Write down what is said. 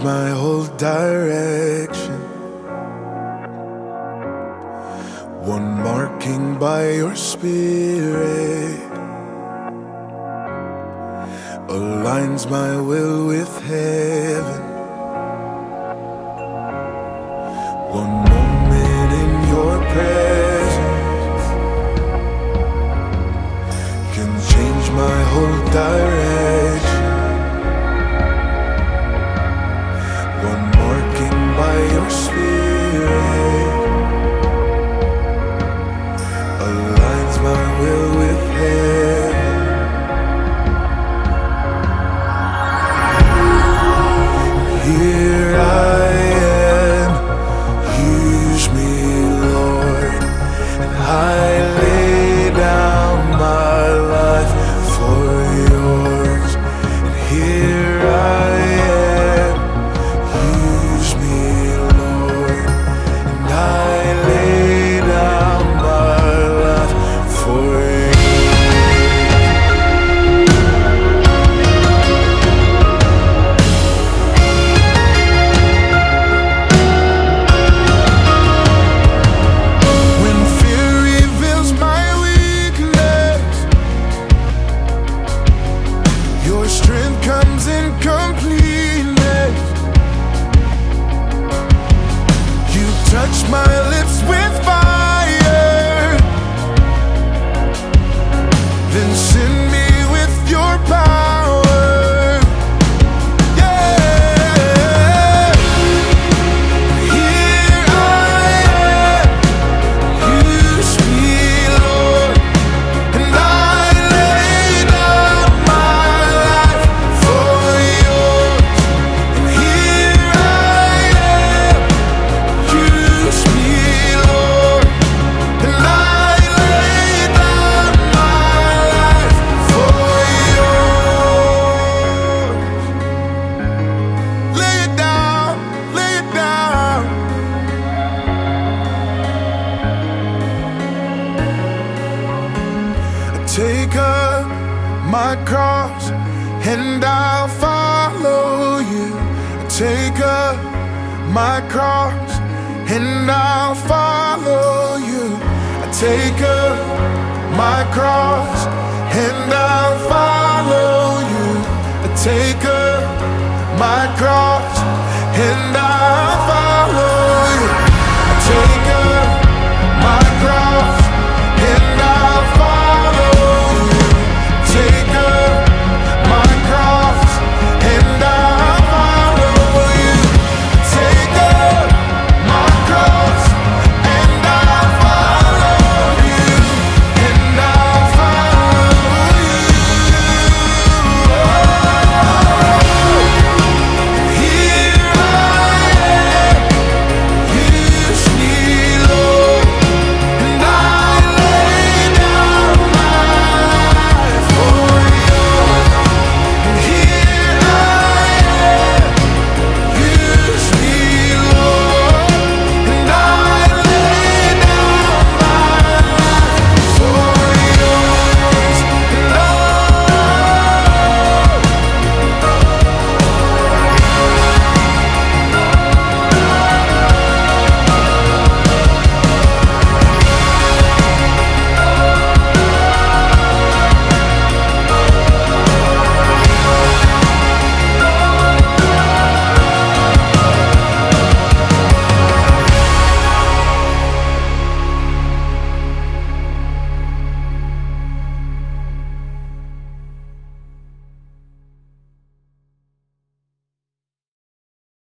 changed my whole direction. One marking by your spirit aligns my will with heaven. One moment in your prayer. my cross and I'll follow you. Take up my cross and I'll follow you. Take up my cross and I'll follow you. Take up my cross and